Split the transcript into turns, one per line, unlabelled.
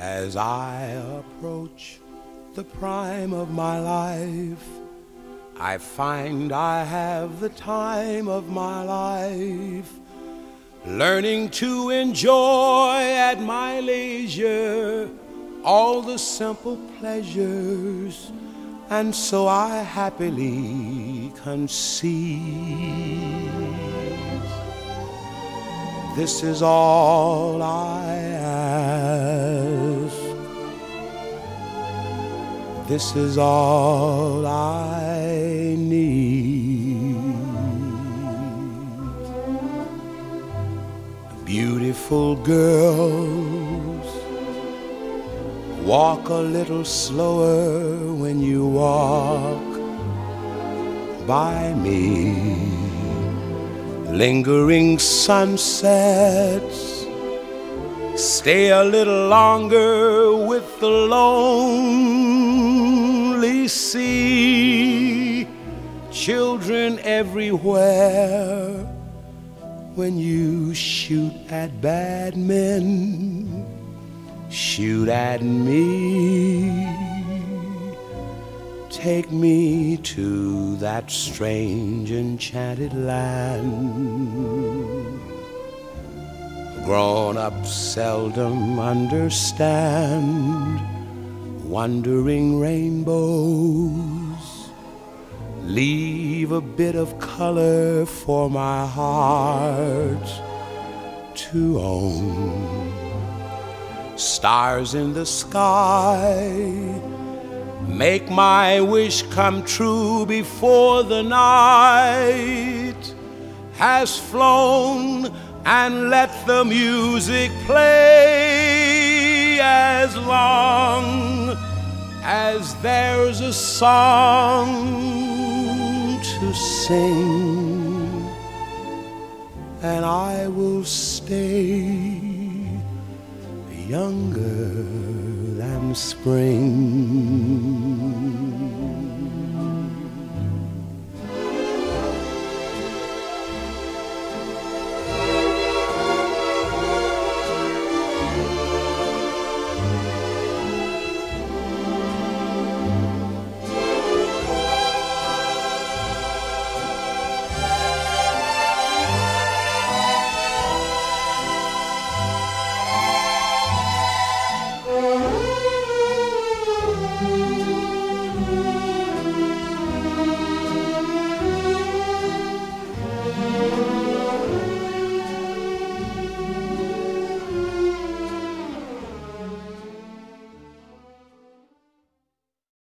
As I approach the prime of my life, I find I have the time of my life, learning to enjoy at my leisure all the simple pleasures, and so I happily conceive. This is all I ask. This is all I need. Beautiful girls, walk a little slower when you walk by me. Lingering sunsets, stay a little longer with the lonely sea. Children everywhere when you shoot at bad men, shoot at me. Take me to that strange enchanted land. Grown up seldom understand wandering rainbows. Leave a bit of color for my heart to own. Stars in the sky Make my wish come true before the night has flown and let the music play as long as there's a song to sing and I will stay younger than spring.